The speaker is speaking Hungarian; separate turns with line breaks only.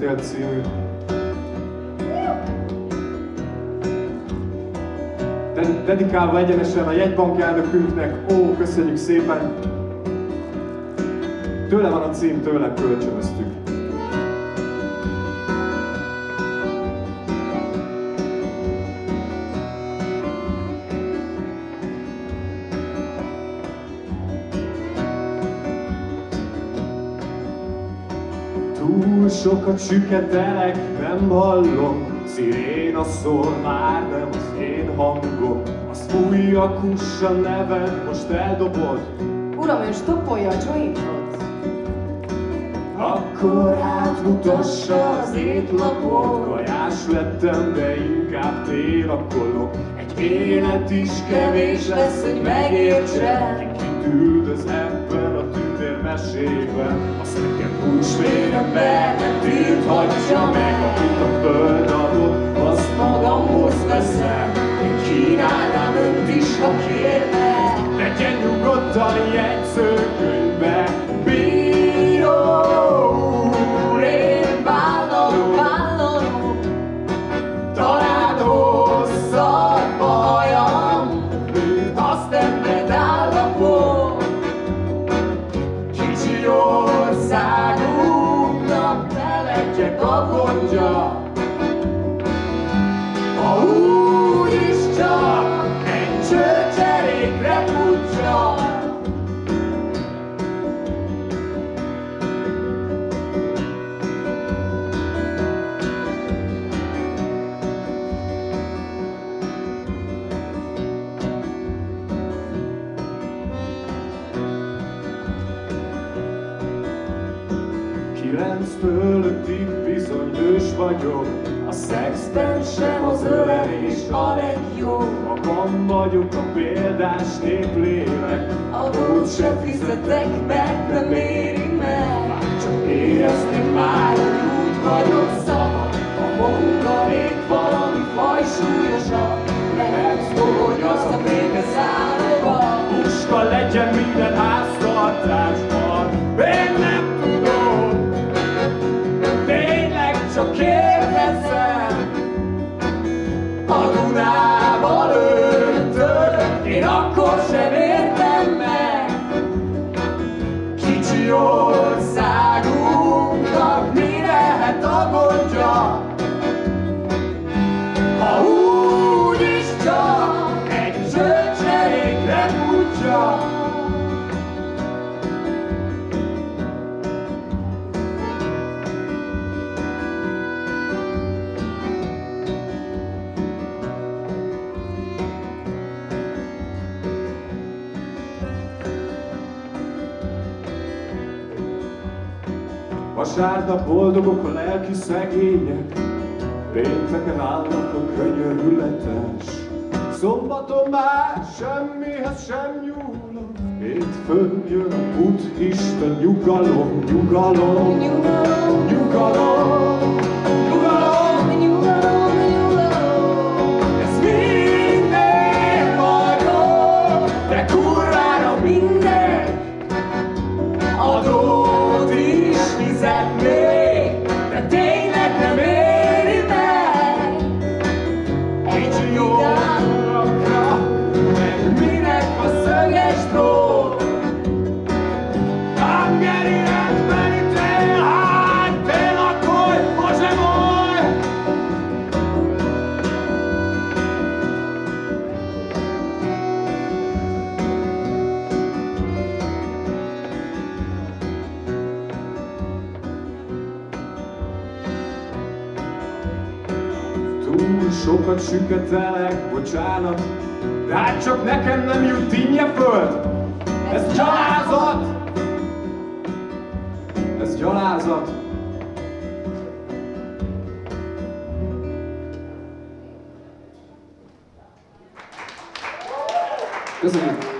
Elítél című dedikálva egyenesen a jegybank elnökünknek, ó, köszönjük szépen! Tőle van a cím, tőle kölcsönöztük. Túl sokat süketelek, nem hallom, Sziréna szól, már nem az én hangom. Az új akussa neved most eldobod.
Uram, ő stoppolja a jointot
Akkor átmutassa az étlapot. Kajás lettem, de inkább télakolok Egy élet is kevés lesz, hogy megértse Ki üldöz ebben a tündérmesében Azt nekem húsvéremben nem tilthatja meg Amit a föld adott, azt magamhoz veszem Én kínálnám önt is, ha kérne. Legyen nyugodtan jegyzőkönyvbe serce to konca. Kilenc fölöttig bizony hős vagyok. A szexben sem az ölelés a legjobb Magam vagyok a példás néplélek Adót se fizetek meg, nem éri meg. Csak érezni már, hogy Lord side. Vasárnap boldogok a lelki szegények, Pénteken állnak a könyörületes. Szombaton már semmihez sem nyúlok, Hétfőn jön a buddhista nyugalom, nyugalom,
Nyugalom,
nyugalom, Túl sokat süketelek, bocsánat, de hát csak nekem nem jut dinnye föld. Ez gyalázat! Ez gyalázat! Köszönjük!